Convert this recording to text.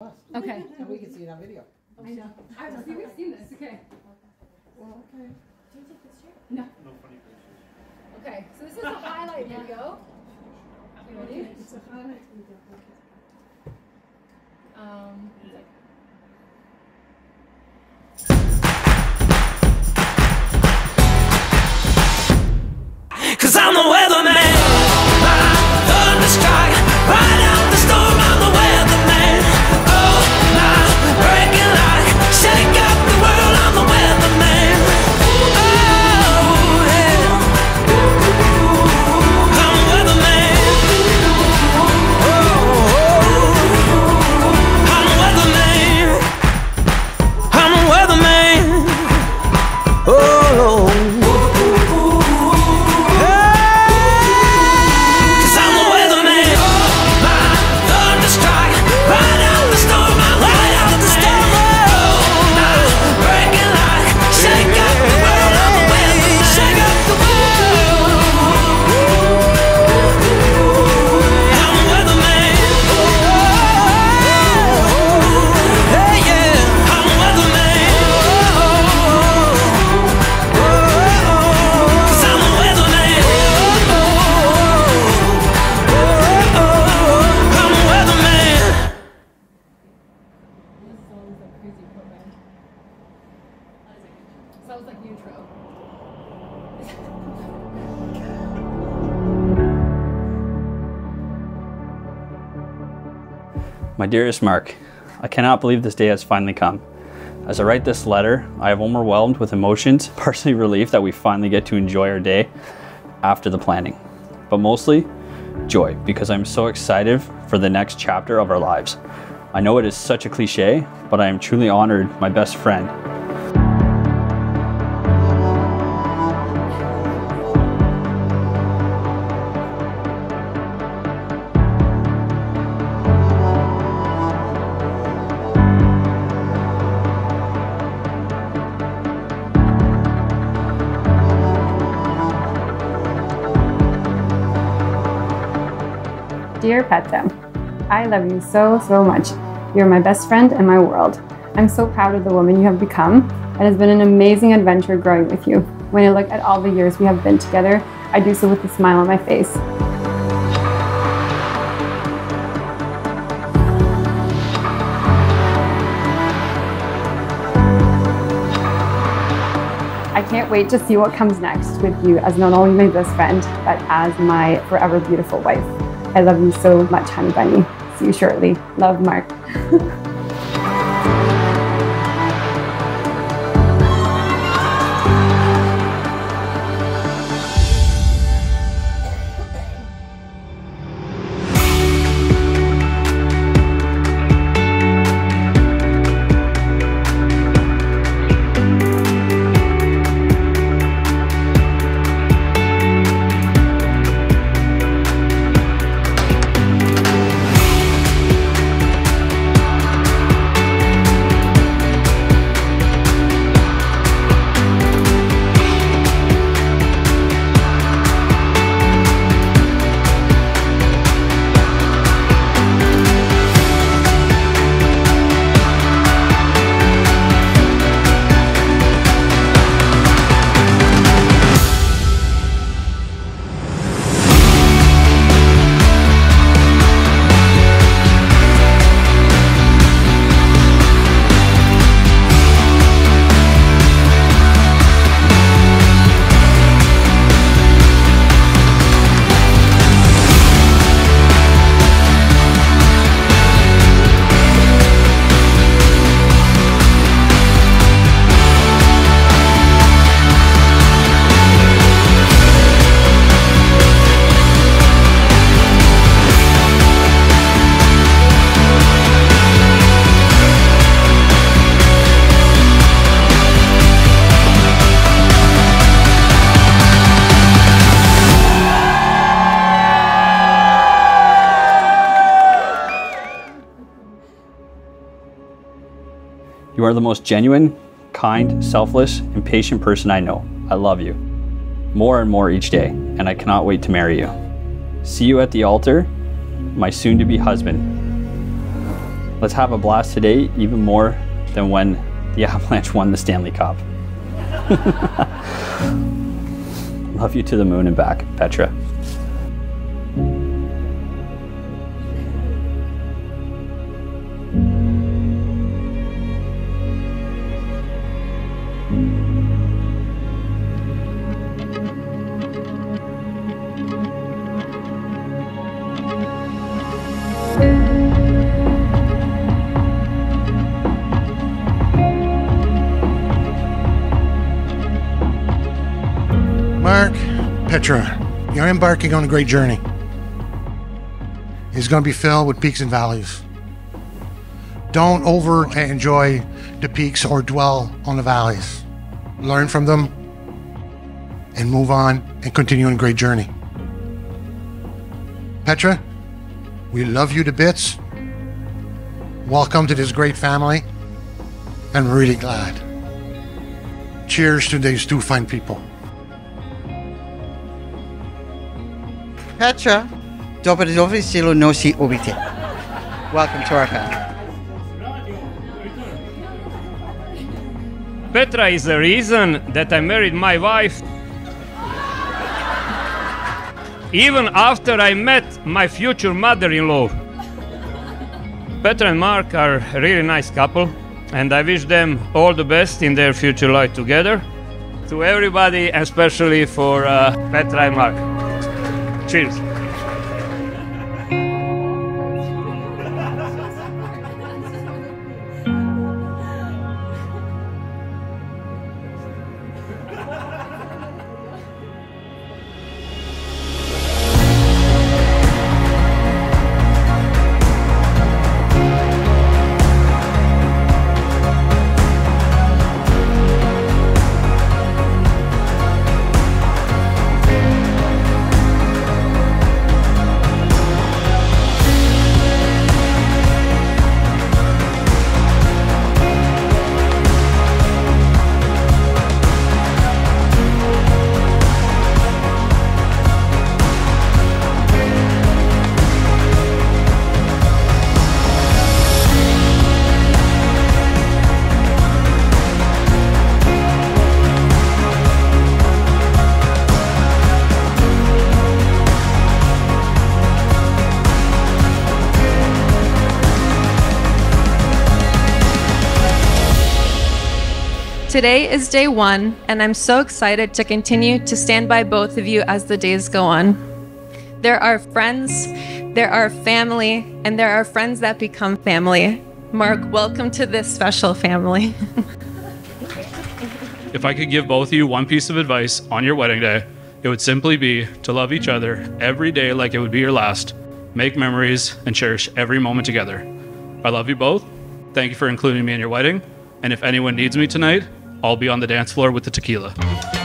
Okay. And we can see it on video. I know. I see, we've seen this. Okay. Well, okay. Do you take this chair? No. No funny pictures. Okay, so this is a highlight video. You ready? It's a highlight video. Um, Cause I'm the weatherman. Crazy program. Sounds like intro. My dearest Mark, I cannot believe this day has finally come. As I write this letter, I am overwhelmed with emotions, partially relief that we finally get to enjoy our day after the planning, but mostly joy because I'm so excited for the next chapter of our lives. I know it is such a cliche, but I am truly honored my best friend. Dear Petra, I love you so, so much. You're my best friend and my world. I'm so proud of the woman you have become. It has been an amazing adventure growing with you. When I look at all the years we have been together, I do so with a smile on my face. I can't wait to see what comes next with you as not only my best friend, but as my forever beautiful wife. I love you so much, honey bunny. See you shortly. Love, Mark. are the most genuine, kind, selfless, and patient person I know. I love you. More and more each day, and I cannot wait to marry you. See you at the altar, my soon to be husband. Let's have a blast today, even more than when the Avalanche won the Stanley Cup. Love you to the moon and back, Petra. Petra, you're embarking on a great journey. It's going to be filled with peaks and valleys. Don't over enjoy the peaks or dwell on the valleys. Learn from them and move on and continue on a great journey. Petra, we love you to bits. Welcome to this great family. I'm really glad. Cheers to these two fine people. Petra, dobre silo nosi obite. Welcome to our family. Petra is the reason that I married my wife. Even after I met my future mother in law. Petra and Mark are a really nice couple, and I wish them all the best in their future life together. To everybody, especially for uh, Petra and Mark. Cheers. Today is day one, and I'm so excited to continue to stand by both of you as the days go on. There are friends, there are family, and there are friends that become family. Mark, welcome to this special family. If I could give both of you one piece of advice on your wedding day, it would simply be to love each other every day like it would be your last, make memories, and cherish every moment together. I love you both. Thank you for including me in your wedding. And if anyone needs me tonight, I'll be on the dance floor with the tequila.